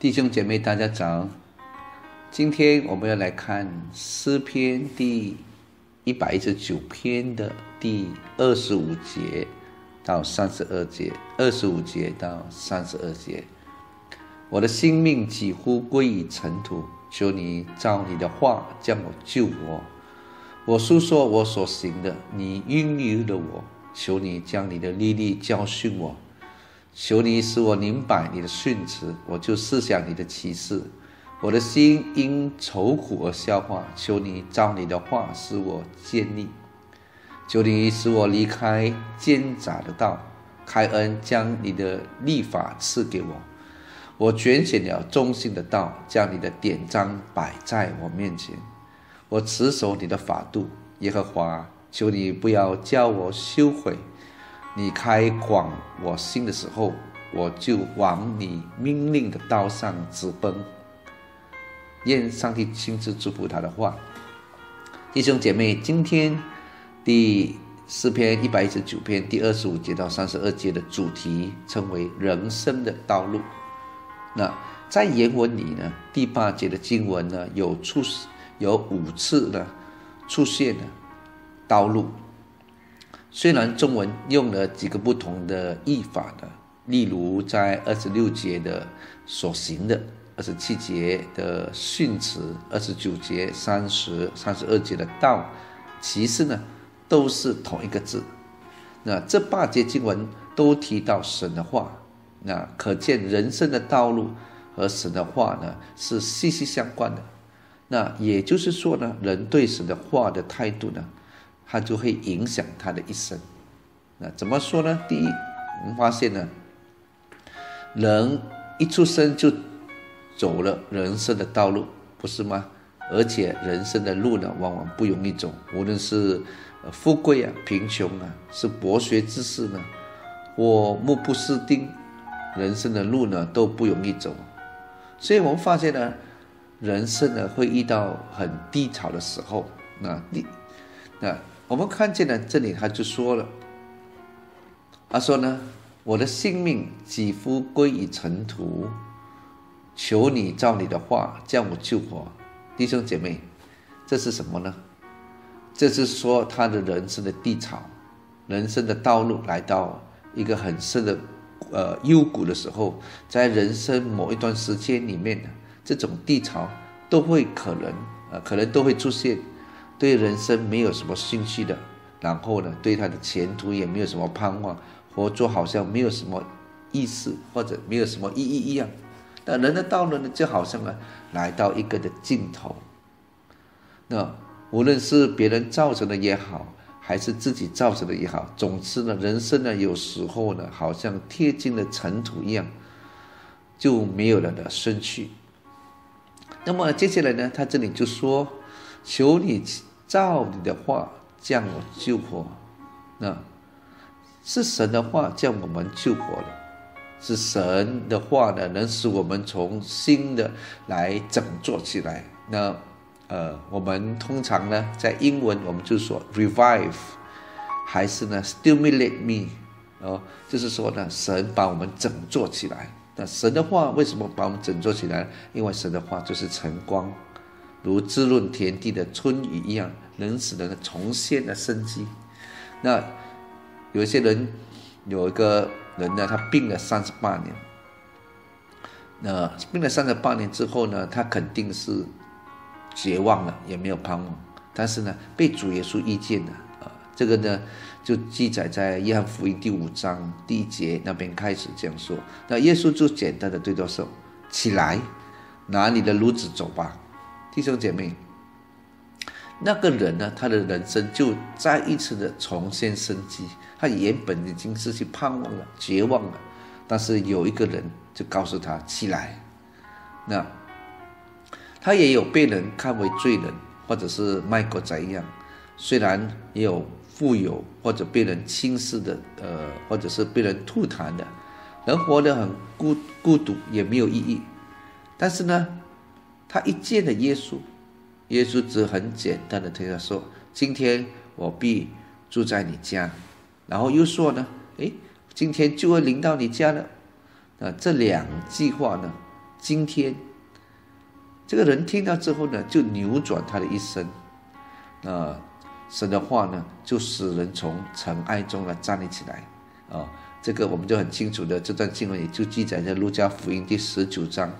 弟兄姐妹，大家早。今天我们要来看诗篇第一百一十九篇的第二十五节到三十二节，二十五节到三十二节。我的性命几乎归于尘土，求你照你的话将我救我。我诉说我所行的，你孕育了我，求你将你的利利教训我。求你使我明白你的训词，我就思想你的启示。我的心因愁苦而消化。求你照你的话使我建立。求你使我离开奸诈的道，开恩将你的律法赐给我。我拣选了忠心的道，将你的典章摆在我面前。我持守你的法度，耶和华，求你不要叫我羞悔。你开广我心的时候，我就往你命令的道上直奔。愿上帝亲自祝福他的话。弟兄姐妹，今天第四篇一百一十九篇第二十五节到三十二节的主题称为人生的道路。那在原文里呢，第八节的经文呢，有出有五次呢出现了道路。虽然中文用了几个不同的译法的，例如在二十六节的所行的，二十七节的训词，二十九节、三十、三十二节的道，其实呢都是同一个字。那这八节经文都提到神的话，那可见人生的道路和神的话呢是息息相关的。那也就是说呢，人对神的话的态度呢？他就会影响他的一生。那怎么说呢？第一，我们发现呢，人一出生就走了人生的道路，不是吗？而且人生的路呢，往往不容易走。无论是富贵啊、贫穷啊，是博学之士呢，或目不识丁，人生的路呢都不容易走。所以我们发现呢，人生呢会遇到很低潮的时候。那低，那。我们看见了这里，他就说了：“他说呢，我的性命几乎归于尘土，求你照你的话将我救活。”弟兄姐妹，这是什么呢？这是说他的人生的低潮，人生的道路来到一个很深的呃幽谷的时候，在人生某一段时间里面，这种低潮都会可能呃可能都会出现。对人生没有什么兴趣的，然后呢，对他的前途也没有什么盼望，活着好像没有什么意思，或者没有什么意义一样。那人的道路呢，就好像呢，来到一个的尽头。那无论是别人造成的也好，还是自己造成的也好，总之呢，人生呢，有时候呢，好像贴近了尘土一样，就没有了的生趣。那么接下来呢，他这里就说：“求你。”照你的话将我救活，那是神的话将我们救活了，是神的话呢，能使我们从新的来整作起来。那呃，我们通常呢，在英文我们就说 revive，还是呢 stimulate me，哦，就是说呢，神把我们整做起来。那神的话为什么把我们整做起来？因为神的话就是晨光。如滋润田地的春雨一样，能使人重现的生机。那有些人，有一个人呢，他病了三十八年。那病了三十八年之后呢，他肯定是绝望了，也没有盼望。但是呢，被主耶稣遇见了啊，这个呢，就记载在约翰福音第五章第一节那边开始这样说。那耶稣就简单的对他说：“起来，拿你的褥子走吧。”弟兄姐妹，那个人呢？他的人生就再一次的重现生机。他原本已经失去盼望了，绝望了，但是有一个人就告诉他起来。那他也有被人看为罪人，或者是卖国贼一样。虽然也有富有或者被人轻视的，呃，或者是被人吐痰的，人活得很孤孤独，也没有意义。但是呢？他一见了耶稣，耶稣只很简单的对他说：“今天我必住在你家。”然后又说呢：“诶，今天就会临到你家了。”那这两句话呢，今天，这个人听到之后呢，就扭转他的一生。那神的话呢，就使人从尘埃中呢站立起来。啊，这个我们就很清楚的，这段经文也就记载在路加福音第十九章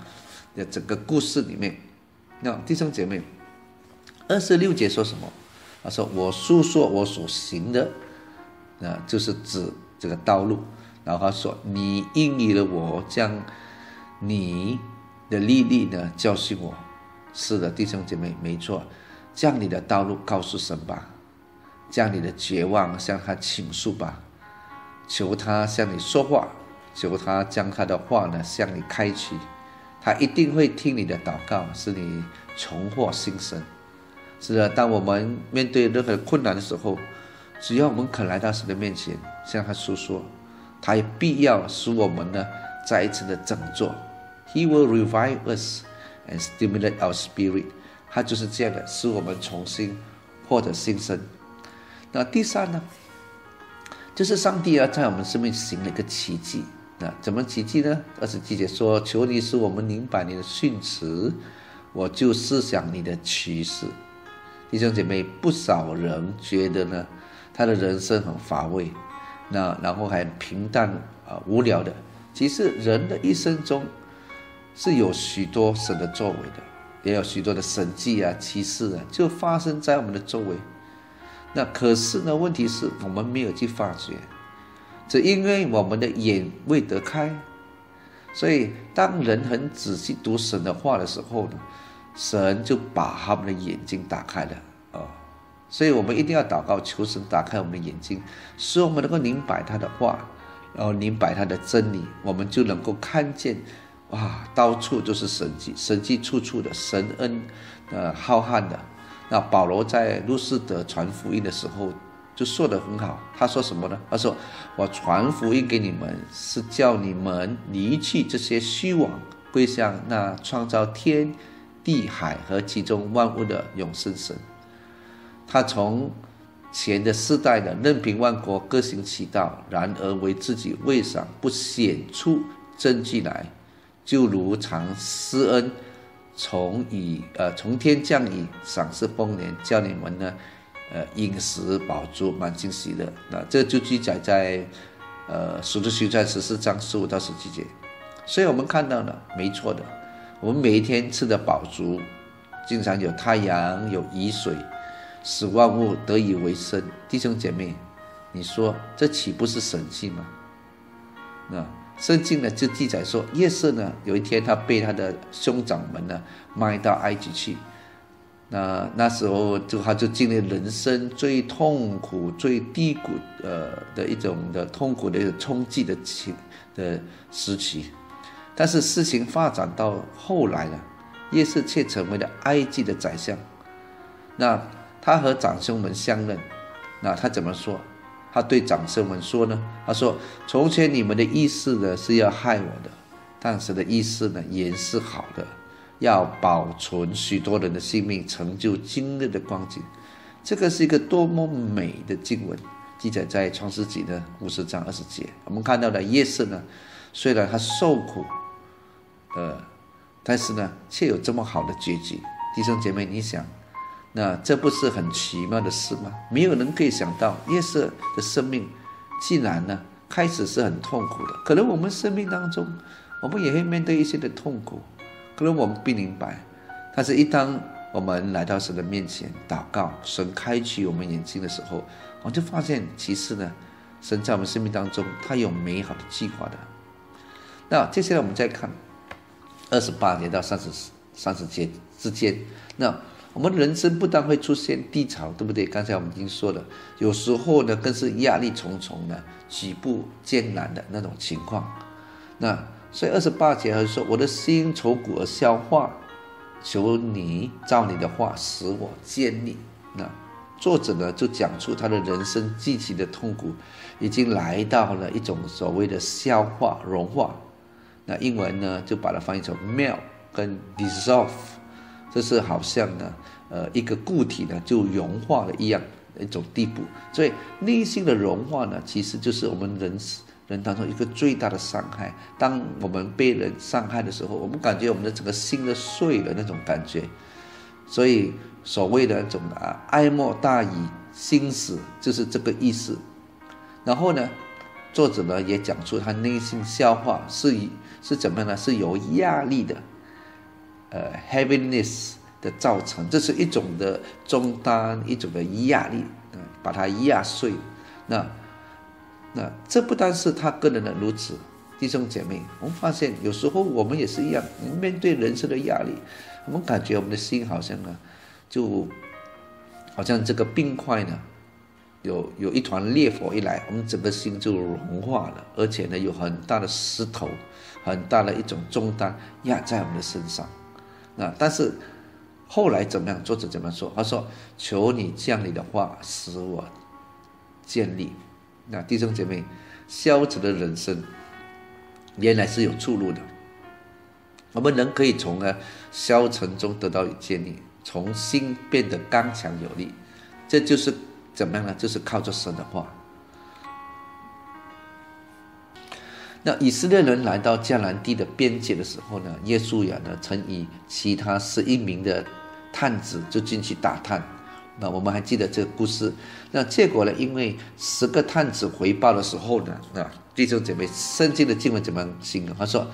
的整个故事里面。那弟兄姐妹，二十六节说什么？他说：“我诉说我所行的，那就是指这个道路。”然后他说：“你应允了我，将你的历历呢教训我。”是的，弟兄姐妹，没错，将你的道路告诉神吧，将你的绝望向他倾诉吧，求他向你说话，求他将他的话呢向你开启，他一定会听你的祷告，使你重获新生。是的，当我们面对任何困难的时候，只要我们肯来到神的面前，向他诉说。他有必要使我们呢再一次的振作，He will revive us and stimulate our spirit。他就是这样的，使我们重新获得新生。那第三呢，就是上帝啊在我们生命行了一个奇迹。那怎么奇迹呢？二十七节说：“求你使我们明白你的训词，我就思想你的启示。”弟兄姐妹，不少人觉得呢，他的人生很乏味。那然后还平淡啊无聊的，其实人的一生中是有许多神的作为的，也有许多的神迹啊奇事啊，就发生在我们的周围。那可是呢，问题是我们没有去发觉，只因为我们的眼未得开。所以当人很仔细读神的话的时候呢，神就把他们的眼睛打开了。哦所以我们一定要祷告，求神打开我们的眼睛，使我们能够明白他的话，然后明白他的真理，我们就能够看见，哇，到处都是神迹，神迹处处的神恩，呃，浩瀚的。那保罗在路斯德传福音的时候就说得很好，他说什么呢？他说：“我传福音给你们，是叫你们离弃这些虚妄，归向那创造天地海和其中万物的永生神。”他从前的世代的任凭万国各行其道，然而为自己为赏不显出证据来，就如常施恩，从以呃从天降雨，赏赐丰年，叫你们呢，呃饮食饱足，满心喜的。那这就记载在呃十字书在十四章十五到十七节。所以我们看到了，没错的，我们每一天吃的饱足，经常有太阳，有雨水。使万物得以为生，弟兄姐妹，你说这岂不是神迹吗？那圣经呢就记载说，夜色呢有一天他被他的兄长们呢卖到埃及去，那那时候就他就经历人生最痛苦、最低谷呃的一种的痛苦的一种冲击的情的时期，但是事情发展到后来呢，夜色却成为了埃及的宰相，那。他和长兄们相认，那他怎么说？他对长兄们说呢？他说：“从前你们的意思呢是要害我的，当时的意思呢也是好的，要保存许多人的性命，成就今日的光景。”这个是一个多么美的经文，记载在创世纪的五十章二十节。我们看到的夜色呢，虽然他受苦，呃，但是呢，却有这么好的结局。弟兄姐妹，你想？那这不是很奇妙的事吗？没有人可以想到，夜色的生命，竟然呢开始是很痛苦的。可能我们生命当中，我们也会面对一些的痛苦，可能我们不明白。但是，一当我们来到神的面前祷告，神开启我们眼睛的时候，我就发现，其实呢，神在我们生命当中，他有美好的计划的。那接下来我们再看二十八节到三十三十节之间，那。我们人生不但会出现低潮，对不对？刚才我们已经说了，有时候呢更是压力重重的、举步艰难的那种情况。那所以二十八节还说：“我的心愁苦而消化，求你照你的话使我坚立。”那作者呢就讲出他的人生极的痛苦，已经来到了一种所谓的消化融化。那英文呢就把它翻译成 melt 跟 dissolve。这是好像呢，呃，一个固体呢就融化了一样一种地步。所以内心的融化呢，其实就是我们人人当中一个最大的伤害。当我们被人伤害的时候，我们感觉我们的整个心都碎了那种感觉。所以所谓的那种啊，哀莫大于心死，就是这个意思。然后呢，作者呢也讲出他内心消化是以是怎么样呢？是由压力的，呃，heaviness 的造成，这是一种的重担，一种的压力，嗯，把它压碎。那那这不单是他个人的如此，弟兄姐妹，我们发现有时候我们也是一样，面对人生的压力，我们感觉我们的心好像呢，就好像这个冰块呢。有有一团烈火一来，我们整个心就融化了，而且呢，有很大的石头，很大的一种重担压在我们的身上。那但是后来怎么样？作者怎么说？他说：“求你将你的话使我建立。”那弟兄姐妹，消沉的人生原来是有出路的。我们人可以从呢消沉中得到建立，从心变得刚强有力。这就是。怎么样呢？就是靠着神的话。那以色列人来到迦南地的边界的时候呢，耶稣亚呢曾以其他十一名的探子就进去打探。那我们还记得这个故事。那结果呢，因为十个探子回报的时候呢，那弟兄姐妹，圣经的经文怎么形容？他说，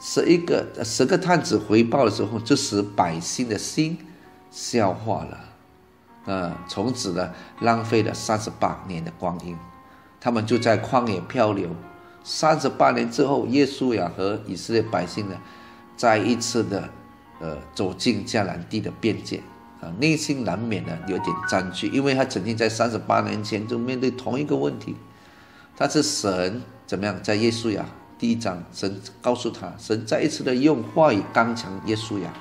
十一个十个探子回报的时候，就使百姓的心消化了。呃，从此呢，浪费了三十八年的光阴，他们就在旷野漂流。三十八年之后，耶稣呀和以色列百姓呢，再一次的呃走进迦南地的边界啊，内心难免呢有点占据，因为他曾经在三十八年前就面对同一个问题。但是神怎么样？在耶稣呀第一章，神告诉他，神再一次的用话语刚强耶稣呀，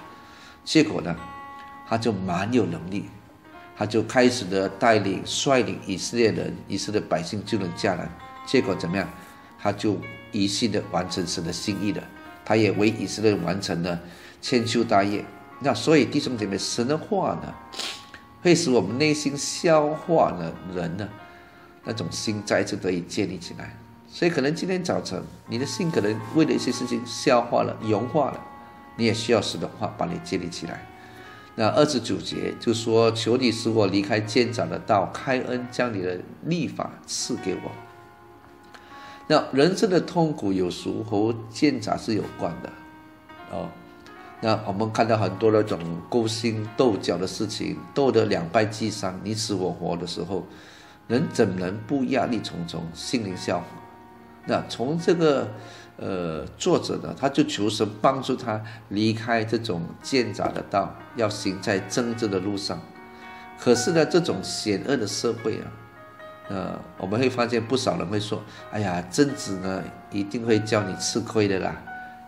结果呢，他就蛮有能力。他就开始的带领率领以色列人、以色列百姓就能下来，结果怎么样？他就一心的完成神的心意了。他也为以色列完成了千秋大业。那所以弟兄姐妹，神的话呢，会使我们内心消化了人呢那种心再次得以建立起来。所以可能今天早晨你的心可能为了一些事情消化了、融化了，你也需要神的话把你建立起来。那二十九节就说：“求你使我离开奸诈的道，开恩将你的立法赐给我。”那人生的痛苦有时和奸诈是有关的，哦。那我们看到很多那种勾心斗角的事情，斗得两败俱伤、你死我活的时候，人怎能不压力重重、心灵消化？那从这个。呃，作者呢，他就求神帮助他离开这种奸诈的道，要行在真正的路上。可是呢，这种险恶的社会啊，呃，我们会发现不少人会说：“哎呀，贞子呢，一定会叫你吃亏的啦。”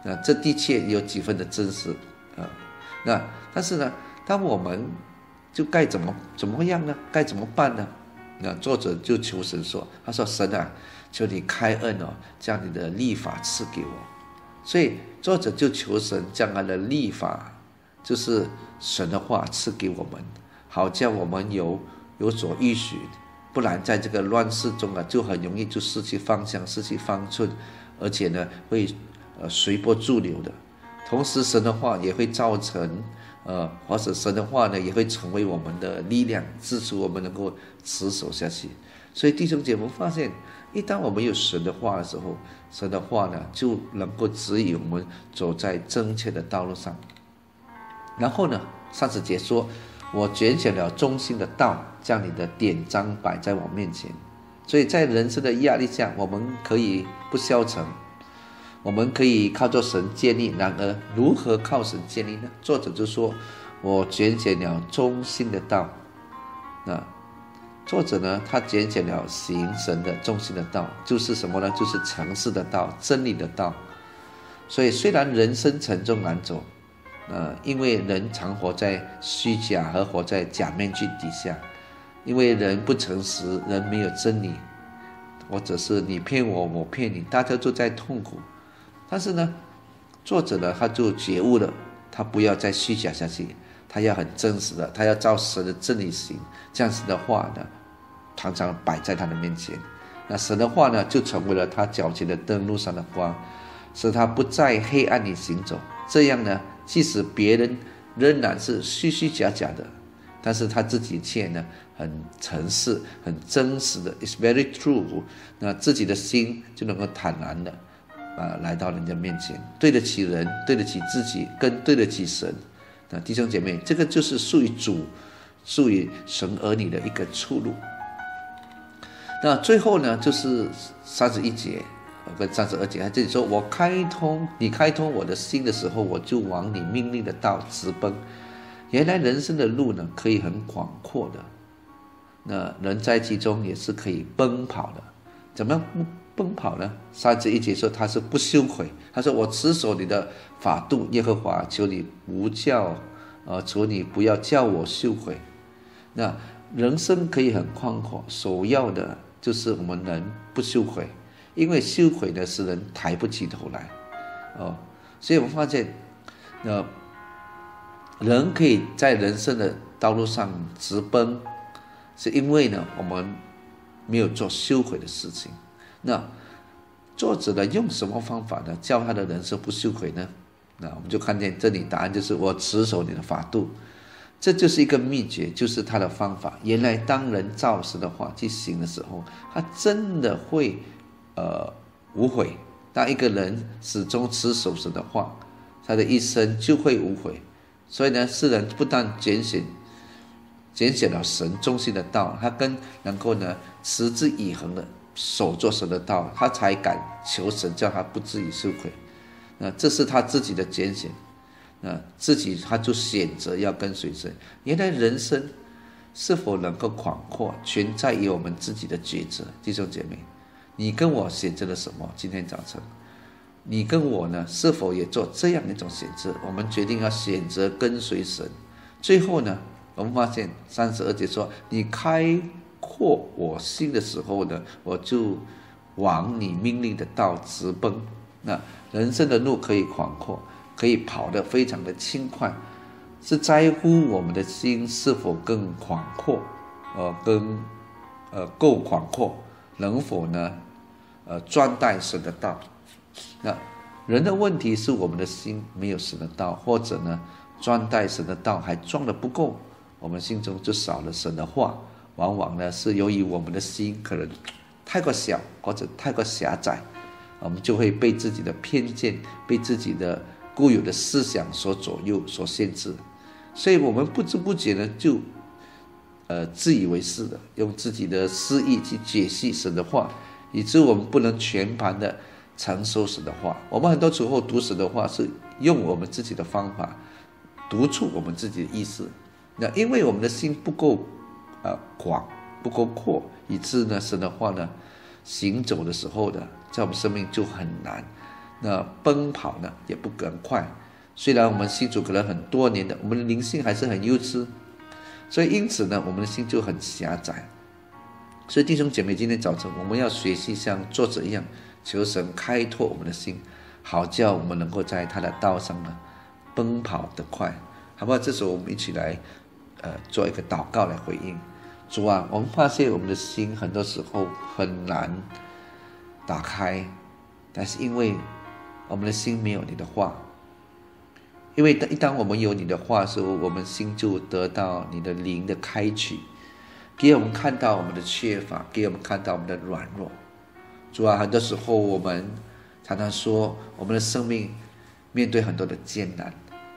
那这的确有几分的真实啊。那但是呢，当我们就该怎么怎么样呢？该怎么办呢？那作者就求神说：“他说神啊。”求你开恩哦，将你的立法赐给我。所以作者就求神将他的立法，就是神的话赐给我们，好叫我们有有所预许。不然在这个乱世中啊，就很容易就失去方向，失去方寸，而且呢会呃随波逐流的。同时神的话也会造成呃，或者神的话呢也会成为我们的力量，支持我们能够持守下去。所以弟兄姐妹发现。一旦我们有神的话的时候，神的话呢就能够指引我们走在正确的道路上。然后呢，上次节说，我拣选了中心的道，将你的典章摆在我面前。所以在人生的压力下，我们可以不消沉，我们可以靠着神建立。然而，如何靠神建立呢？作者就说，我拣选了中心的道，那。作者呢，他拣选了行神的中心的道，就是什么呢？就是诚实的道，真理的道。所以虽然人生沉重难走，呃，因为人常活在虚假和活在假面具底下，因为人不诚实，人没有真理，或者是你骗我，我骗你，大家都在痛苦。但是呢，作者呢，他就觉悟了，他不要再虚假下去，他要很真实的，他要照神的真理行。这样子的话呢。常常摆在他的面前，那神的话呢，就成为了他脚前的灯，路上的光，使他不在黑暗里行走。这样呢，即使别人仍然是虚虚假假的，但是他自己却呢，很诚实、很真实的，is very true。那自己的心就能够坦然的啊，来到人家面前，对得起人，对得起自己，跟对得起神。那弟兄姐妹，这个就是属于主、属于神儿女的一个出路。那最后呢，就是三十一节跟三十二节，他这里说：“我开通你开通我的心的时候，我就往你命令的道直奔。”原来人生的路呢，可以很广阔的。那人在其中也是可以奔跑的。怎么样奔跑呢？三十一节说他是不羞愧。他说：“我持守你的法度，耶和华，求你不叫，呃，求你不要叫我羞愧。”那人生可以很宽阔，首要的。就是我们人不羞愧，因为羞愧呢使人抬不起头来，哦，所以我们发现，那人可以在人生的道路上直奔，是因为呢我们没有做羞愧的事情。那作者呢用什么方法呢教他的人生不羞愧呢？那我们就看见这里答案就是我持守你的法度。这就是一个秘诀，就是他的方法。原来当人照神的话去行的时候，他真的会，呃，无悔。当一个人始终持守神的话，他的一生就会无悔。所以呢，世人不但拣选，拣选了神中心的道，他更能够呢持之以恒的守着神的道，他才敢求神叫他不至于受亏。那这是他自己的拣选。那自己他就选择要跟随神。原来人生是否能够广阔，全在于我们自己的抉择。弟兄姐妹，你跟我选择了什么？今天早晨，你跟我呢，是否也做这样一种选择？我们决定要选择跟随神。最后呢，我们发现三十二节说：“你开阔我心的时候呢，我就往你命令的道直奔。”那人生的路可以广阔。可以跑得非常的轻快，是在乎我们的心是否更广阔，呃，更呃够广阔，能否呢，呃，专带神的道？那人的问题是我们的心没有神的道，或者呢，专带神的道还装的不够，我们心中就少了神的话。往往呢是由于我们的心可能太过小或者太过狭窄，我们就会被自己的偏见，被自己的。固有的思想所左右、所限制，所以我们不知不觉呢，就呃自以为是的用自己的私意去解析神的话，以致我们不能全盘的承受神的话。我们很多时候读神的话，是用我们自己的方法读出我们自己的意思。那因为我们的心不够呃广、不够阔，以致呢神的话呢行走的时候呢，在我们生命就很难。那奔跑呢也不更快，虽然我们信主可能很多年的，我们的灵性还是很幼稚，所以因此呢，我们的心就很狭窄。所以弟兄姐妹，今天早晨我们要学习像作者一样，求神开拓我们的心，好叫我们能够在他的道上呢奔跑得快，好不好？这时候我们一起来，呃，做一个祷告来回应主啊。我们发现我们的心很多时候很难打开，但是因为我们的心没有你的话，因为一当我们有你的话时候，我们心就得到你的灵的开启，给我们看到我们的缺乏，给我们看到我们的软弱。主啊，很多时候我们常常说，我们的生命面对很多的艰难，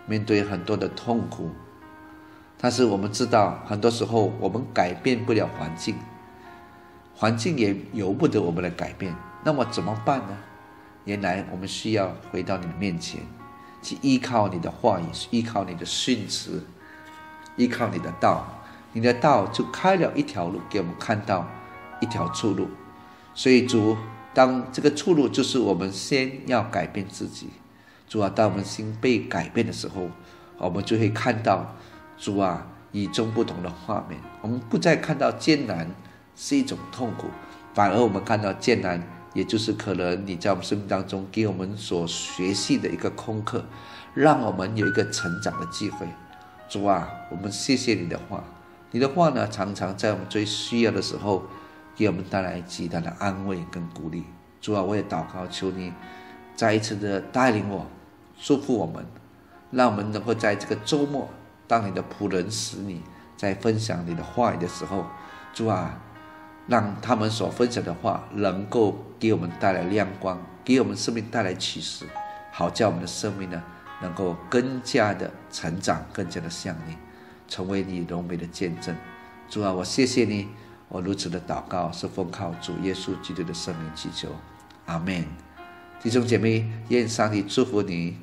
面对很多的痛苦，但是我们知道，很多时候我们改变不了环境，环境也由不得我们的改变，那么怎么办呢？原来我们需要回到你的面前，去依靠你的话语，依靠你的训词，依靠你的道，你的道就开了一条路给我们看到一条出路。所以主，当这个出路就是我们先要改变自己。主啊，当我们心被改变的时候，我们就会看到主啊与众不同的画面。我们不再看到艰难是一种痛苦，反而我们看到艰难。也就是可能你在我们生命当中给我们所学习的一个功课，让我们有一个成长的机会。主啊，我们谢谢你的话，你的话呢，常常在我们最需要的时候，给我们带来极大的安慰跟鼓励。主啊，我也祷告，求你再一次的带领我，祝福我们，让我们能够在这个周末，当你的仆人使你在分享你的话语的时候，主啊，让他们所分享的话能够给我们带来亮光，给我们生命带来启示，好叫我们的生命呢能够更加的成长，更加的像你，成为你荣美的见证。主啊，我谢谢你，我如此的祷告是奉靠主耶稣基督的圣名祈求。阿门，弟兄姐妹，愿上帝祝福你。